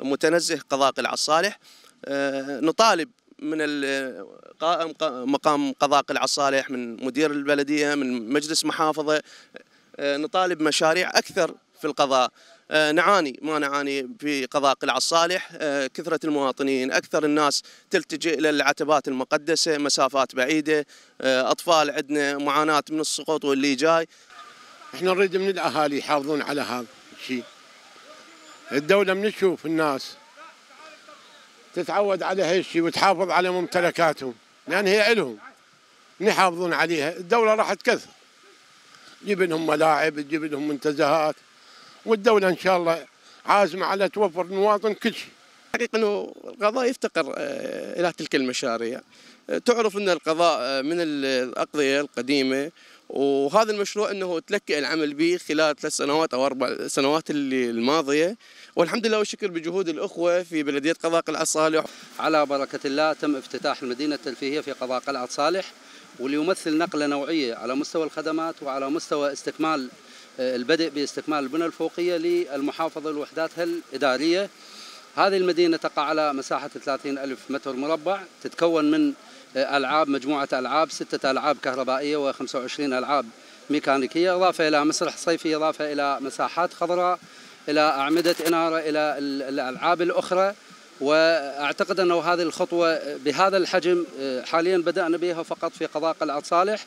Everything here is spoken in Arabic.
متنزه قضاء قلعة الصالح. نطالب من قائم مقام قضاء قلعة الصالح من مدير البلدية من مجلس محافظة. نطالب مشاريع أكثر في القضاء. نعاني ما نعاني في قضاء قلعة الصالح. كثرة المواطنين أكثر الناس تلتجئ إلى العتبات المقدسة مسافات بعيدة. أطفال عندنا معاناة من السقوط واللي جاي. إحنا نريد من الأهالي يحافظون على هذا الشيء. الدولة من تشوف الناس تتعود على هالشيء وتحافظ على ممتلكاتهم لأن هي إلهم يحافظون عليها؟ الدولة راح تكثر. تجيب لهم ملاعب تجيب لهم منتزهات والدولة إن شاء الله عازمة على توفر المواطن كل شيء. حقيقة أنه القضاء يفتقر إلى تلك المشاريع. تعرف أن القضاء من الأقضية القديمة وهذا المشروع إنه تلكئ العمل به خلال ثلاث سنوات أو أربع سنوات الماضية. والحمد لله والشكر بجهود الأخوة في بلديه قضاء قلعة صالح. على بركة الله تم افتتاح المدينة الترفيهيه في قضاء قلعة صالح واللي يمثل نقلة نوعية على مستوى الخدمات وعلى مستوى استكمال البدء باستكمال البنى الفوقية للمحافظة لوحداتها الإدارية. هذه المدينة تقع على مساحة 30 ألف متر مربع تتكون من ألعاب مجموعة ألعاب ستة ألعاب كهربائية و25 ألعاب ميكانيكية إضافة إلى مسرح صيفي إضافة إلى مساحات خضراء إلى أعمدة إنارة إلى الألعاب الأخرى وأعتقد أنه هذه الخطوة بهذا الحجم حاليا بدأنا بها فقط في قضاء قلعة صالح